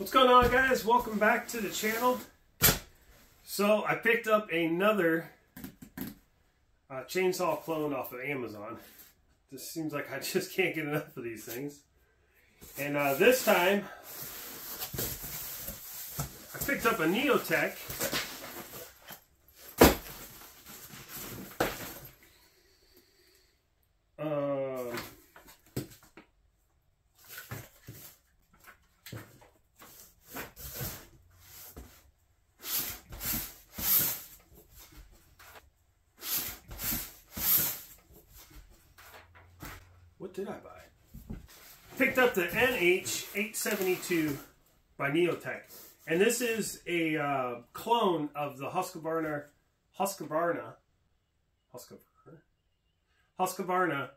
What's going on guys? Welcome back to the channel. So I picked up another uh, chainsaw clone off of Amazon. This seems like I just can't get enough of these things. And uh, this time I picked up a Neotec H872 by Neotec. And this is a uh, clone of the Husqvarna, Husqvarna, Husqvarna, Husqvarna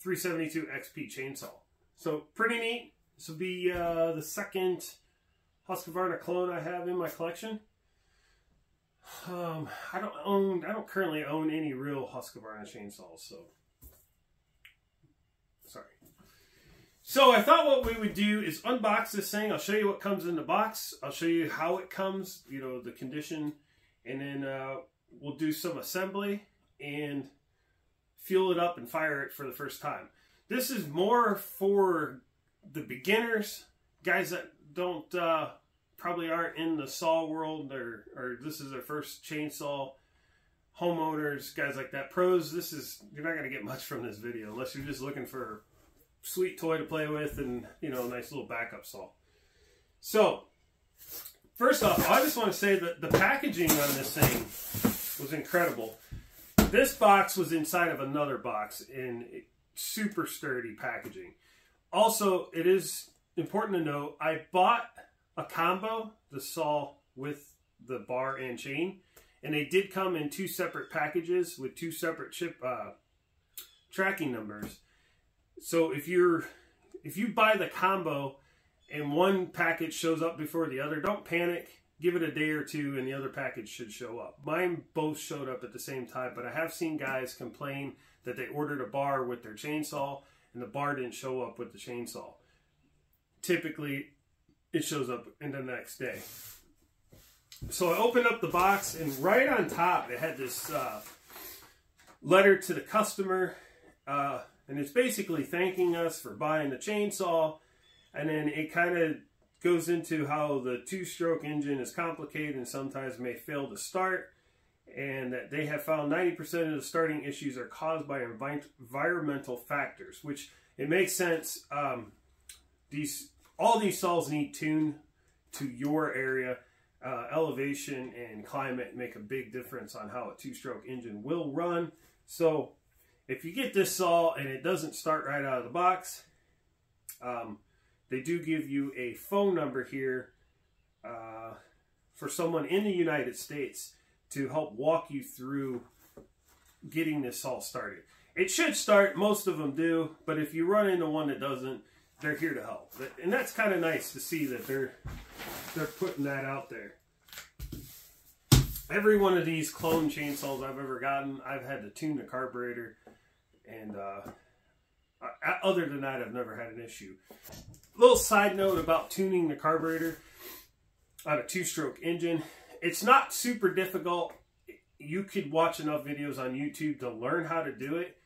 372 XP chainsaw. So pretty neat. This will be uh, the second Husqvarna clone I have in my collection. Um, I don't own, I don't currently own any real Husqvarna chainsaws, so So I thought what we would do is unbox this thing. I'll show you what comes in the box. I'll show you how it comes, you know, the condition, and then uh, we'll do some assembly and fuel it up and fire it for the first time. This is more for the beginners, guys that don't uh, probably aren't in the saw world or, or this is their first chainsaw homeowners, guys like that, pros, this is, you're not going to get much from this video unless you're just looking for sweet toy to play with and, you know, a nice little backup saw. So, first off, I just want to say that the packaging on this thing was incredible. This box was inside of another box in super sturdy packaging. Also, it is important to note, I bought a combo, the saw with the bar and chain, and they did come in two separate packages with two separate chip uh, tracking numbers. So if you're if you buy the combo and one package shows up before the other, don't panic. Give it a day or two and the other package should show up. Mine both showed up at the same time, but I have seen guys complain that they ordered a bar with their chainsaw and the bar didn't show up with the chainsaw. Typically, it shows up in the next day. So I opened up the box, and right on top, it had this uh, letter to the customer, uh, and it's basically thanking us for buying the chainsaw. And then it kind of goes into how the two-stroke engine is complicated and sometimes may fail to start, and that they have found 90% of the starting issues are caused by environmental factors, which it makes sense. Um, these all these saws need tune to your area uh, elevation and climate make a big difference on how a two-stroke engine will run. So if you get this saw and it doesn't start right out of the box, um, they do give you a phone number here uh, for someone in the United States to help walk you through getting this saw started. It should start, most of them do, but if you run into one that doesn't, they're here to help. And that's kind of nice to see that they're they're putting that out there. Every one of these clone chainsaws I've ever gotten, I've had to tune the carburetor. And uh, other than that, I've never had an issue. Little side note about tuning the carburetor on a two-stroke engine. It's not super difficult. You could watch enough videos on YouTube to learn how to do it.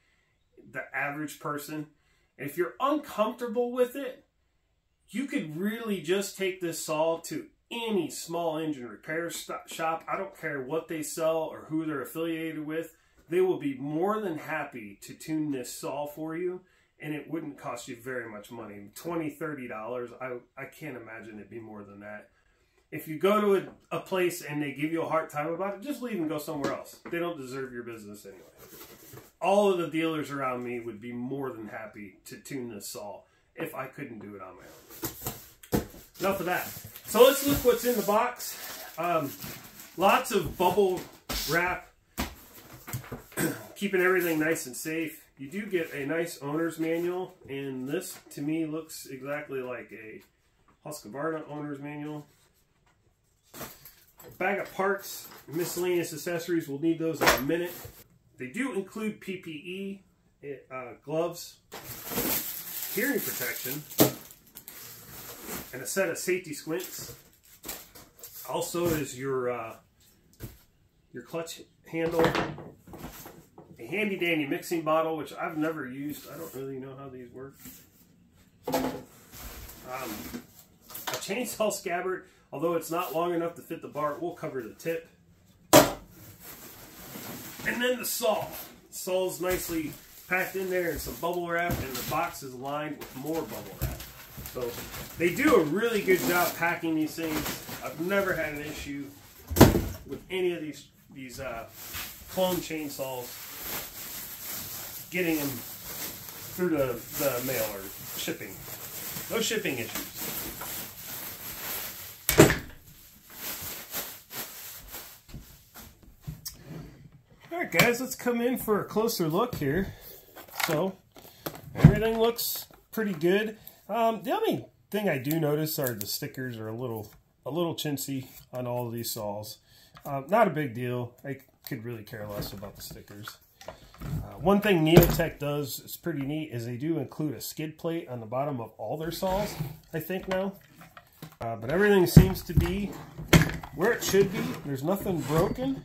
The average person. If you're uncomfortable with it, you could really just take this saw to any small engine repair shop. I don't care what they sell or who they're affiliated with. They will be more than happy to tune this saw for you and it wouldn't cost you very much money. $20, $30, I, I can't imagine it'd be more than that. If you go to a, a place and they give you a hard time about it, just leave and go somewhere else. They don't deserve your business anyway. All of the dealers around me would be more than happy to tune this saw if I couldn't do it on my own. Enough of that. So let's look what's in the box. Um, lots of bubble wrap, keeping everything nice and safe. You do get a nice owner's manual, and this to me looks exactly like a Husqvarna owner's manual. A bag of parts, miscellaneous accessories, we'll need those in a minute. They do include PPE, uh, gloves, hearing protection, and a set of safety squints. Also is your uh, your clutch handle, handy dandy mixing bottle, which I've never used. I don't really know how these work. Um, a chainsaw scabbard, although it's not long enough to fit the bar, it will cover the tip. And then the saw. The saw's nicely packed in there and some bubble wrap, and the box is lined with more bubble wrap. So they do a really good job packing these things. I've never had an issue with any of these these uh, clone chainsaws getting them through the, the mail or shipping. No shipping issues. All right, guys, let's come in for a closer look here. So, everything looks pretty good. Um, the only thing I do notice are the stickers are a little a little chintzy on all of these saws. Uh, not a big deal. I could really care less about the stickers. Uh, one thing Neotec does, it's pretty neat, is they do include a skid plate on the bottom of all their saws, I think now. Uh, but everything seems to be where it should be. There's nothing broken.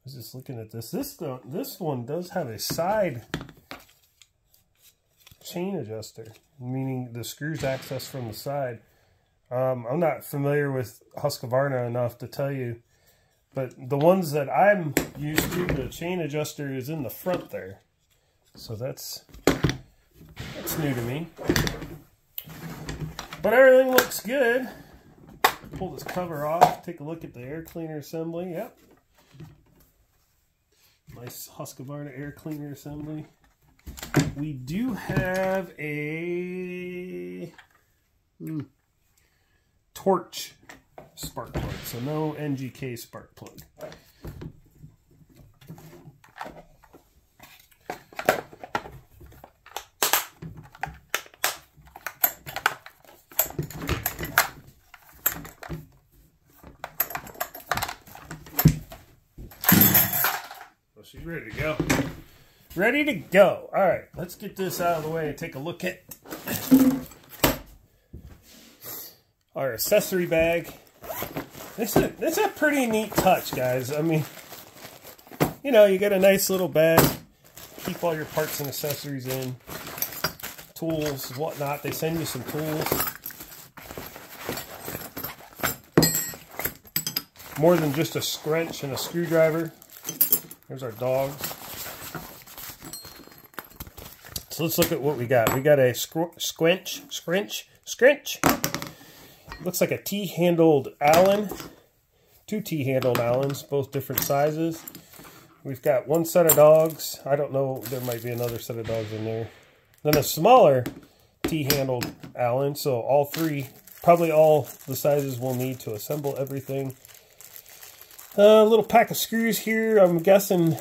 I was just looking at this. This this one does have a side chain adjuster, meaning the screws access from the side. Um, I'm not familiar with Husqvarna enough to tell you, but the ones that I'm used to, the chain adjuster is in the front there. So that's that's new to me. But everything looks good. Pull this cover off, take a look at the air cleaner assembly. Yep, Nice Husqvarna air cleaner assembly. We do have a hmm, torch spark plug, so no NGK spark plug. she's ready to go. Ready to go. All right, let's get this out of the way and take a look at our accessory bag. This is, this is a pretty neat touch, guys. I mean, you know, you get a nice little bag. Keep all your parts and accessories in. Tools, whatnot. They send you some tools. More than just a scrunch and a screwdriver. There's our dogs. Let's look at what we got. We got a squinch, scrunch, scrunch. Looks like a T-handled Allen. Two T-handled Allens, both different sizes. We've got one set of dogs. I don't know, there might be another set of dogs in there. Then a smaller T-handled Allen. So all three, probably all the sizes we'll need to assemble everything. A little pack of screws here. I'm guessing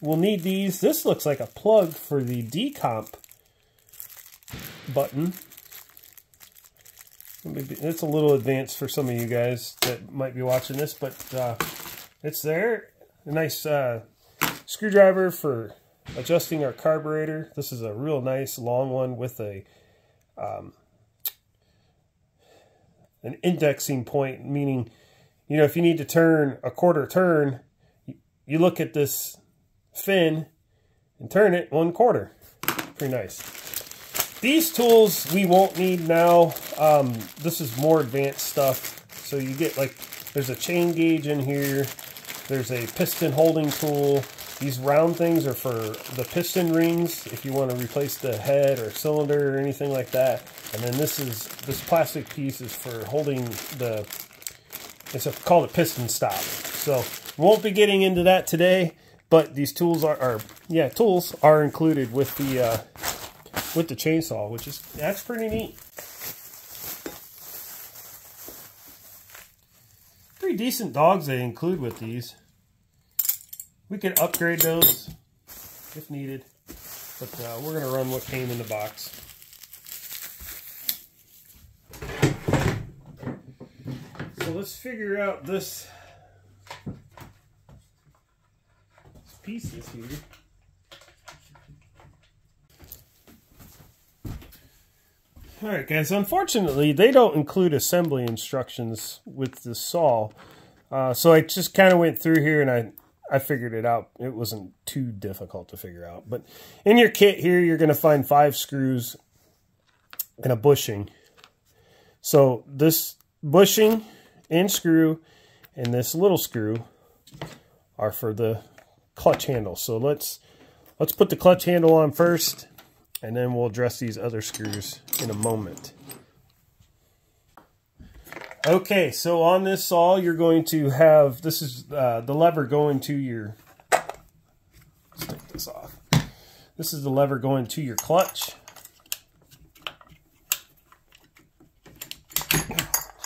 we'll need these. This looks like a plug for the decomp button. It's a little advanced for some of you guys that might be watching this, but uh, it's there. A nice uh, screwdriver for adjusting our carburetor. This is a real nice long one with a um, an indexing point, meaning you know, if you need to turn a quarter turn, you look at this fin and turn it one quarter. Pretty nice. These tools we won't need now. Um, this is more advanced stuff. So you get like, there's a chain gauge in here. There's a piston holding tool. These round things are for the piston rings if you want to replace the head or cylinder or anything like that. And then this is this plastic piece is for holding the it's a, called a piston stop. So won't be getting into that today, but these tools are, are yeah, tools are included with the uh, with the chainsaw, which is that's pretty neat. Pretty decent dogs they include with these. We could upgrade those if needed, but uh, we're gonna run what came in the box. So let's figure out this pieces here. Alright guys, unfortunately they don't include assembly instructions with the saw. Uh, so I just kind of went through here and I, I figured it out. It wasn't too difficult to figure out. But in your kit here, you're going to find five screws and a bushing. So this bushing and screw and this little screw are for the clutch handle. So let's let's put the clutch handle on first and then we'll address these other screws in a moment. Okay, so on this saw, you're going to have, this is uh, the lever going to your, let's take this off. This is the lever going to your clutch.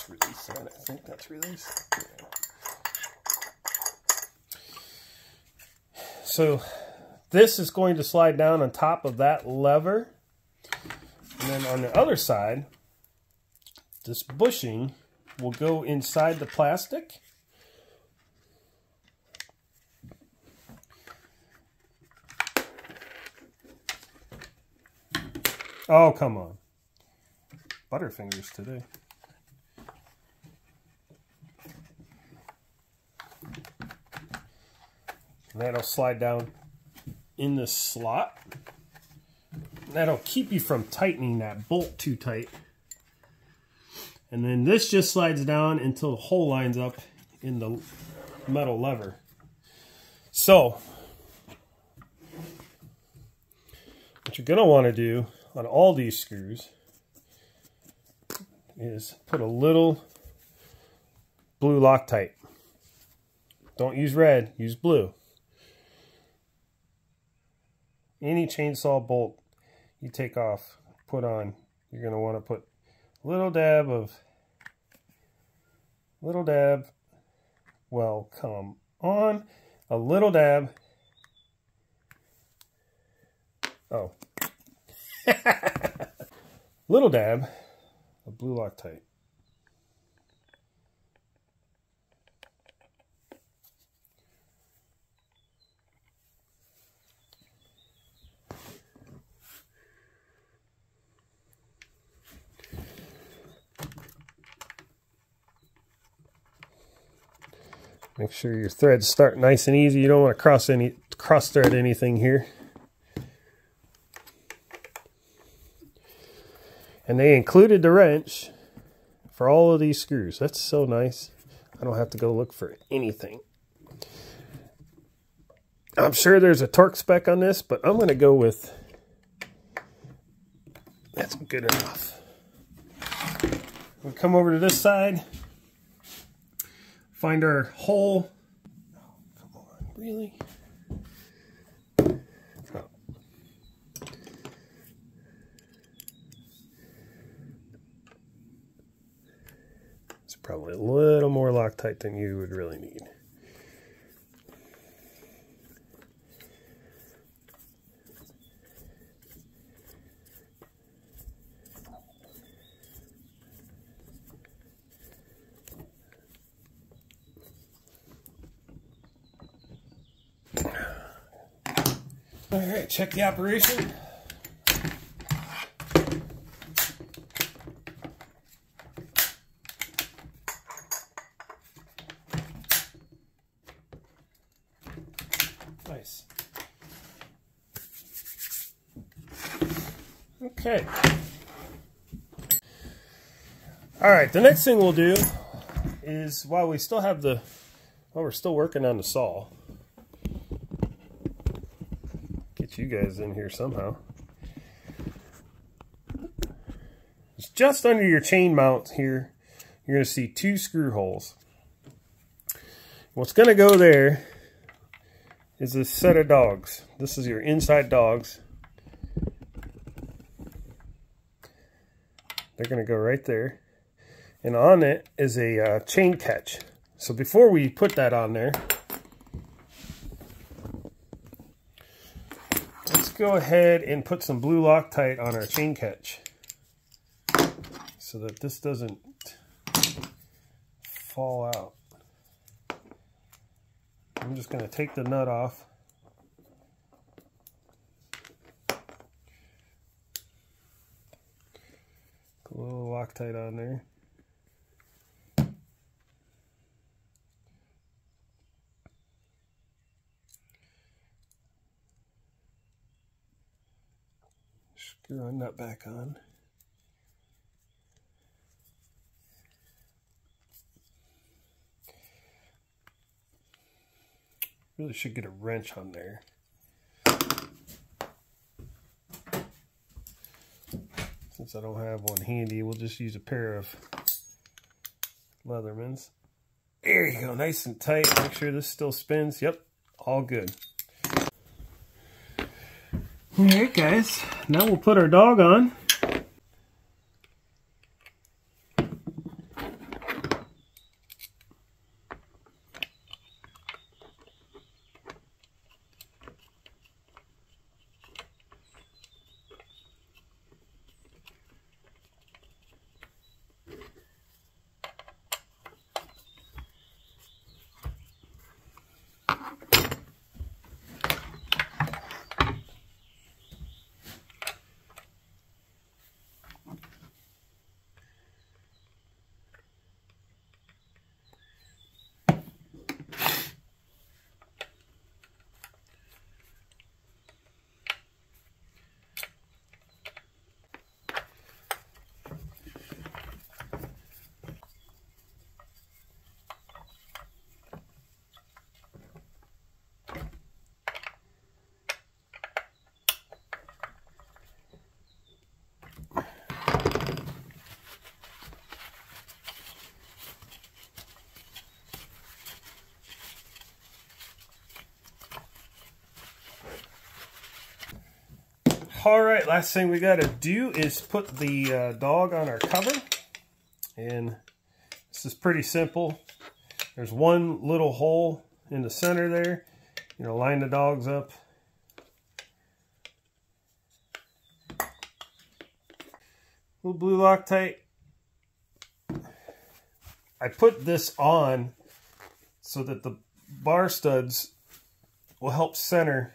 Release that, I think that's released. So this is going to slide down on top of that lever. And then on the other side, this bushing will go inside the plastic. Oh, come on. Butterfingers today. And that'll slide down in the slot. That'll keep you from tightening that bolt too tight. And then this just slides down until the hole lines up in the metal lever. So, what you're going to want to do on all these screws is put a little blue Loctite. Don't use red, use blue. Any chainsaw bolt you take off, put on, you're going to want to put a little dab of little dab well come on a little dab. Oh. Little dab of blue Loctite Make sure your threads start nice and easy. You don't want to cross any cross thread anything here. And they included the wrench for all of these screws. That's so nice. I don't have to go look for anything. I'm sure there's a torque spec on this, but I'm going to go with that's good enough. We'll come over to this side. Find our hole. Oh, come on, really? Oh. It's probably a little more Loctite than you would really need. All right, check the operation. Nice. Okay. All right, the next thing we'll do is while we still have the, while we're still working on the saw, you guys in here somehow. It's just under your chain mount here. You're going to see two screw holes. What's going to go there is a set of dogs. This is your inside dogs. They're going to go right there. And on it is a uh, chain catch. So before we put that on there, go ahead and put some blue Loctite on our chain catch so that this doesn't fall out. I'm just going to take the nut off. Put a little Loctite on there. Screw our nut back on. Really should get a wrench on there. Since I don't have one handy, we'll just use a pair of Leathermans. There you go, nice and tight. Make sure this still spins. Yep, all good. Alright guys, now we'll put our dog on. All right, last thing we got to do is put the uh, dog on our cover. And this is pretty simple. There's one little hole in the center there. You know, line the dogs up. Little blue Loctite. I put this on so that the bar studs will help center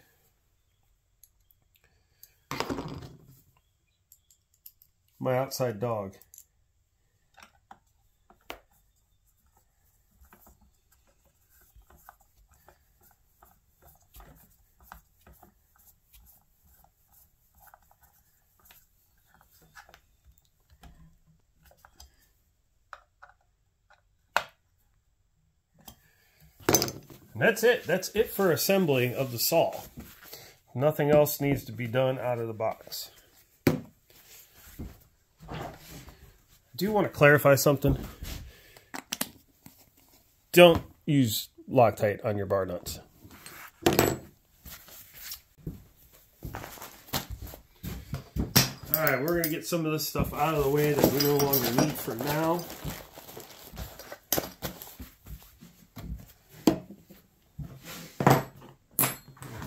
my outside dog. And that's it. That's it for assembly of the saw. Nothing else needs to be done out of the box. Do want to clarify something. Don't use Loctite on your bar nuts. All right, we're going to get some of this stuff out of the way that we no longer need for now.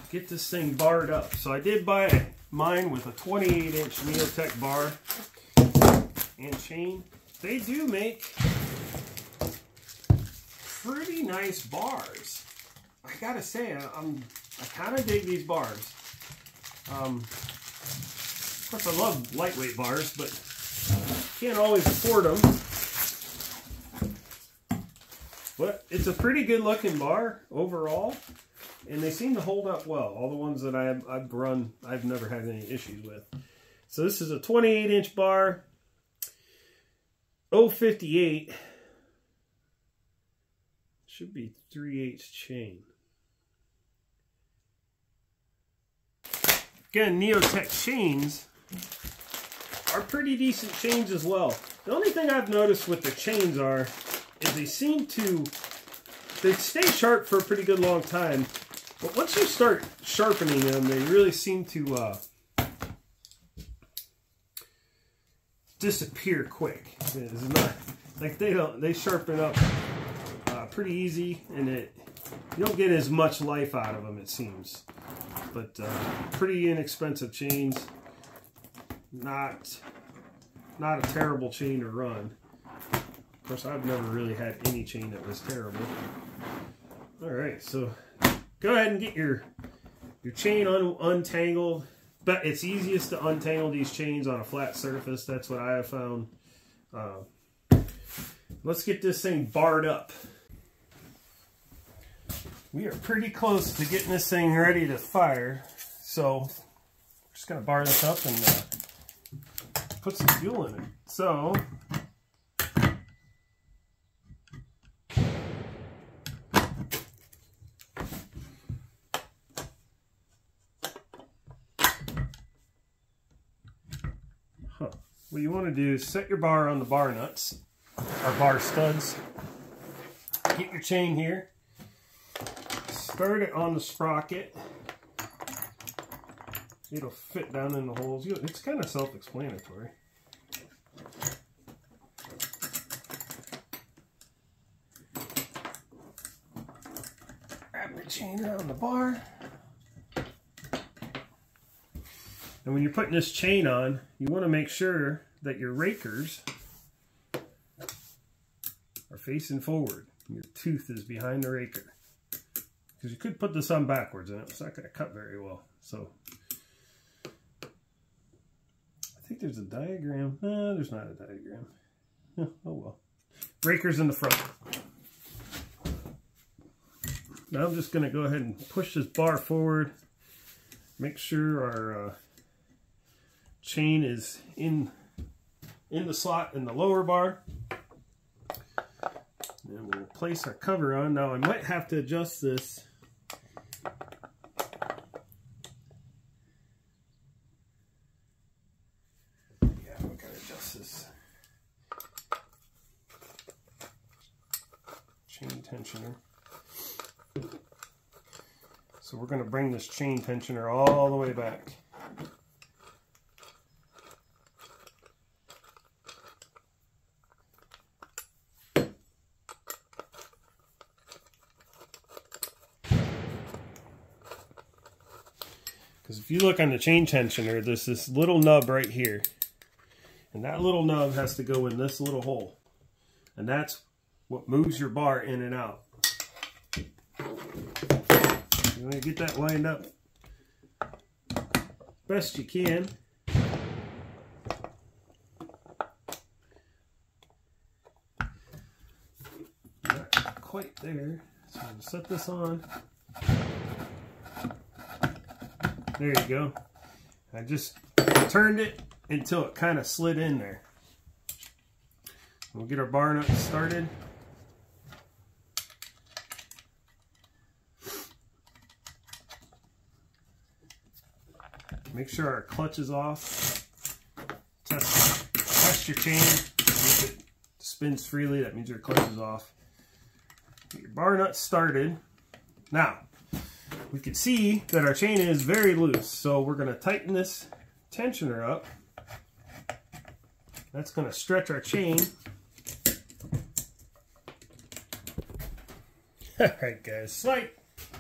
Get this thing barred up. So I did buy mine with a 28 inch Neotec bar and chain, they do make pretty nice bars. I gotta say, I, I'm I kind of dig these bars. Um, of course, I love lightweight bars, but can't always afford them. But it's a pretty good looking bar overall, and they seem to hold up well. All the ones that I've, I've run, I've never had any issues with. So this is a 28 inch bar. 058 should be 3 8 chain. Again, Neotec chains are pretty decent chains as well. The only thing I've noticed with the chains are is they seem to they stay sharp for a pretty good long time, but once you start sharpening them, they really seem to uh, disappear quick. It's not like they don't they sharpen up uh, pretty easy, and it you don't get as much life out of them. It seems, but uh, pretty inexpensive chains. Not not a terrible chain to run. Of course, I've never really had any chain that was terrible. All right, so go ahead and get your your chain un untangled but it's easiest to untangle these chains on a flat surface. That's what I have found. Uh, let's get this thing barred up. We are pretty close to getting this thing ready to fire. So, just gonna bar this up and uh, put some fuel in it. So, what you want to do is set your bar on the bar nuts, or bar studs. Get your chain here. Start it on the sprocket. It'll fit down in the holes. It's kind of self-explanatory. Wrap the chain around the bar. And when you're putting this chain on, you want to make sure that your rakers are facing forward. and Your tooth is behind the raker. Because you could put this on backwards and it's not going to cut very well. So, I think there's a diagram. No, there's not a diagram. oh well. Rakers in the front. Now I'm just going to go ahead and push this bar forward. Make sure our uh, chain is in in the slot in the lower bar. And we'll place our cover on. Now I might have to adjust this. Chain tensioner. So we're gonna bring this chain tensioner all the way back. You look on the chain tensioner, there's this little nub right here. And that little nub has to go in this little hole. And that's what moves your bar in and out. You want to get that lined up best you can. Not quite there. So I'm going to set this on. There you go. I just turned it until it kind of slid in there. We'll get our bar nuts started. Make sure our clutch is off. Test, test your chain. If it spins freely, that means your clutch is off. Get your bar nuts started. Now, we can see that our chain is very loose. So we're going to tighten this tensioner up. That's going to stretch our chain. Alright guys, slight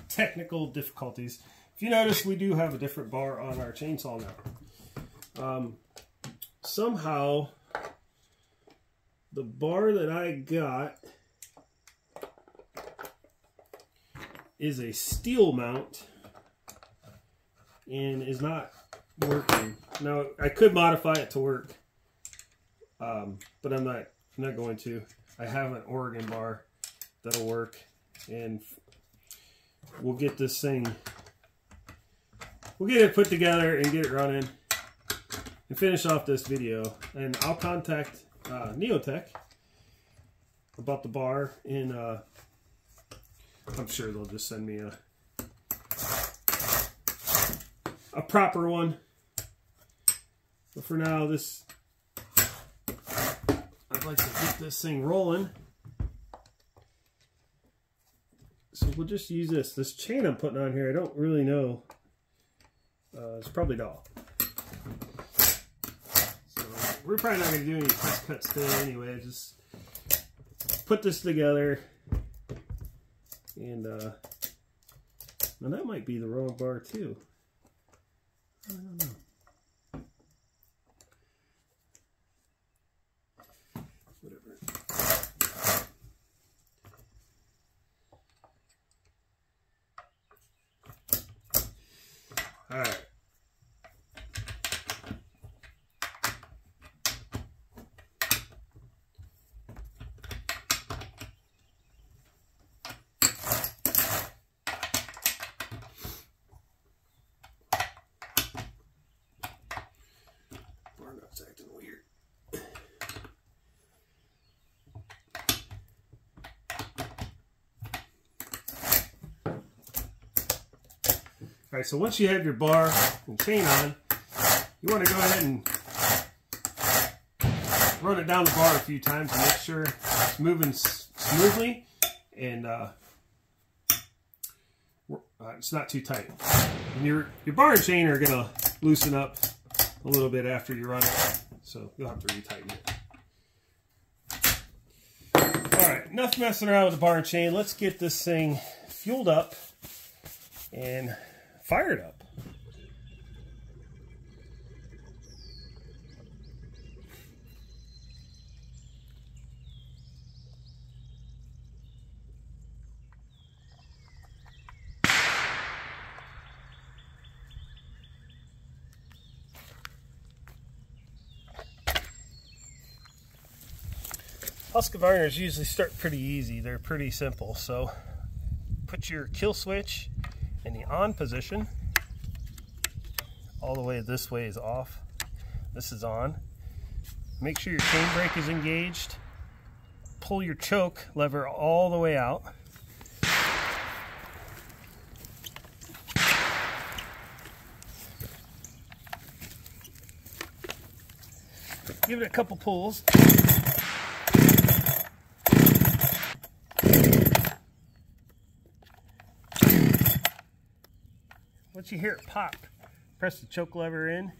technical difficulties. If you notice, we do have a different bar on our chainsaw now. Um, somehow, the bar that I got is a Stihl mount and is not working. Now, I could modify it to work, um, but I'm not, I'm not going to. I have an Oregon bar that'll work, and we'll get this thing, we'll get it put together and get it running and finish off this video. And I'll contact uh, Neotec about the bar in uh, I'm sure they'll just send me a a proper one. But for now, this I'd like to get this thing rolling. So we'll just use this. This chain I'm putting on here, I don't really know. Uh, it's probably doll. So we're probably not going to do any test cuts today anyway. Just put this together and uh, now that might be the wrong bar too. I don't know. Whatever. All right. All right, so once you have your bar and chain on, you want to go ahead and run it down the bar a few times to make sure it's moving smoothly and uh, uh, it's not too tight. And your, your bar and chain are going to loosen up a little bit after you run it, so you'll have to retighten it. All right, enough messing around with the bar and chain. Let's get this thing fueled up and fired up. Husqvarnas usually start pretty easy. They're pretty simple. So put your kill switch in the on position. All the way this way is off. This is on. Make sure your chain brake is engaged. Pull your choke lever all the way out. Give it a couple pulls. You hear it pop, press the choke lever in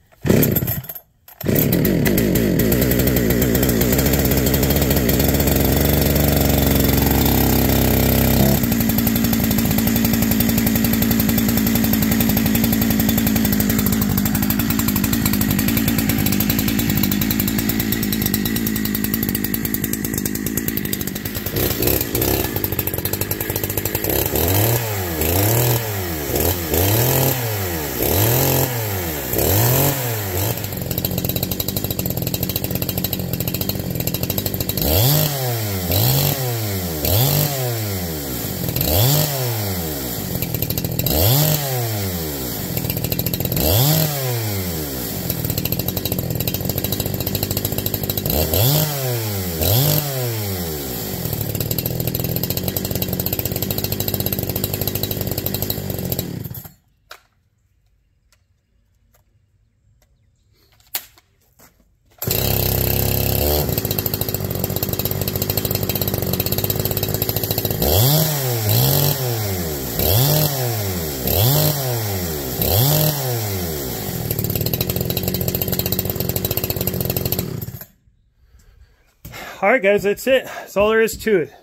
right guys that's it. That's all there is to it.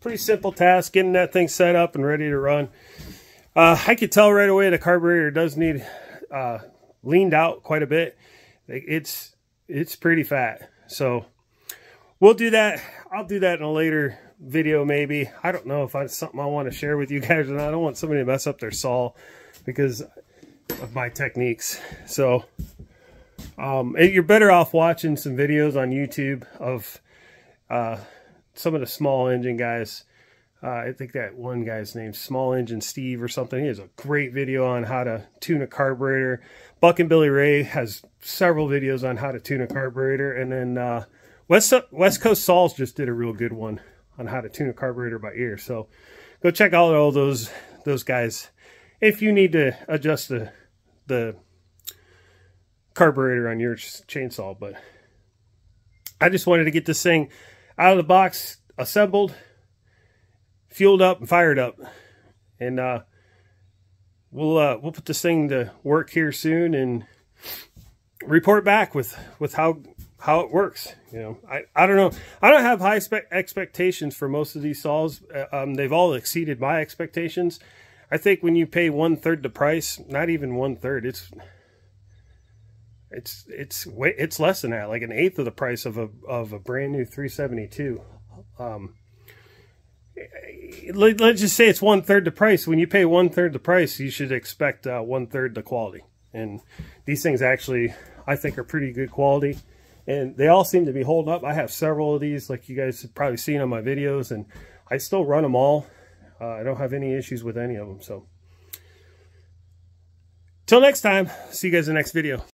Pretty simple task getting that thing set up and ready to run. Uh, I could tell right away the carburetor does need uh, leaned out quite a bit. It's it's pretty fat. So we'll do that. I'll do that in a later video maybe. I don't know if it's something I want to share with you guys and I don't want somebody to mess up their saw because of my techniques. So um, you're better off watching some videos on YouTube of uh, some of the small engine guys. Uh, I think that one guy's name Small Engine Steve or something. He has a great video on how to tune a carburetor. Buckin' Billy Ray has several videos on how to tune a carburetor. And then uh, West, West Coast Saws just did a real good one on how to tune a carburetor by ear. So go check out all those those guys if you need to adjust the the carburetor on your chainsaw. But I just wanted to get this thing out of the box, assembled, fueled up, and fired up. And uh, we'll uh, we'll put this thing to work here soon and report back with with how how it works. You know, I, I don't know. I don't have high expectations for most of these saws. Uh, um, they've all exceeded my expectations. I think when you pay one third the price, not even one third, it's it's it's way it's less than that, like an eighth of the price of a of a brand new 372. Um, let, us just say it's one third the price. When you pay one third the price, you should expect uh, one third the quality. And these things actually, I think, are pretty good quality. And they all seem to be holding up. I have several of these, like you guys have probably seen on my videos, and I still run them all. Uh, I don't have any issues with any of them. So, till next time, see you guys in the next video.